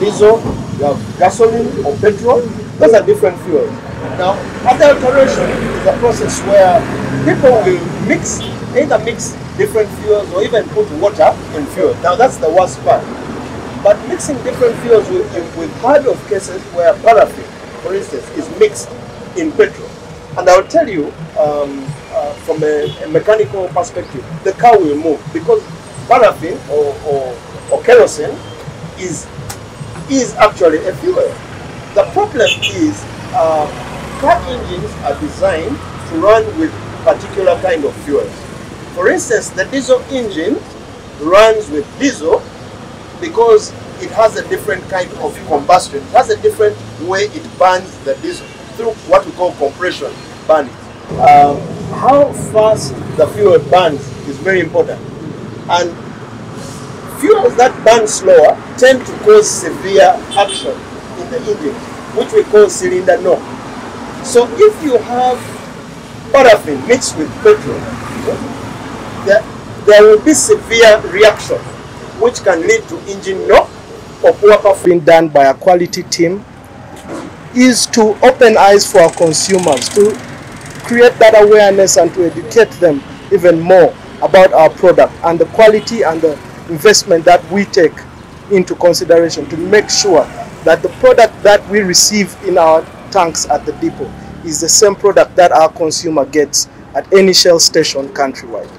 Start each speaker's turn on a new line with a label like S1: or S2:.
S1: Diesel, you have gasoline or petrol. Those are different fuels. Now, adulteration is a process where people will mix, either mix different fuels or even put water in fuel. Now, that's the worst part. But mixing different fuels, we- we've heard of cases where paraffin, for instance, is mixed in petrol. And I'll tell you, um, uh, from a, a mechanical perspective, the car will move because paraffin or, or, or kerosene is, is actually a fuel. The problem is uh, car engines are designed to run with particular kind of fuels. For instance, the diesel engine runs with diesel because it has a different kind of combustion. It has a different way it burns the diesel through what we call compression burning. Um, how fast the fuel burns is very important. And fuels that burn slower tend to cause severe action in the engine, which we call cylinder knock. So if you have paraffin mixed with petrol, there, there will be severe reaction which can lead to engine knock or poor performance.
S2: being done by a quality team is to open eyes for our consumers, to create that awareness and to educate them even more about our product and the quality and the investment that we take into consideration to make sure that the product that we receive in our tanks at the depot is the same product that our consumer gets at any Shell station countrywide.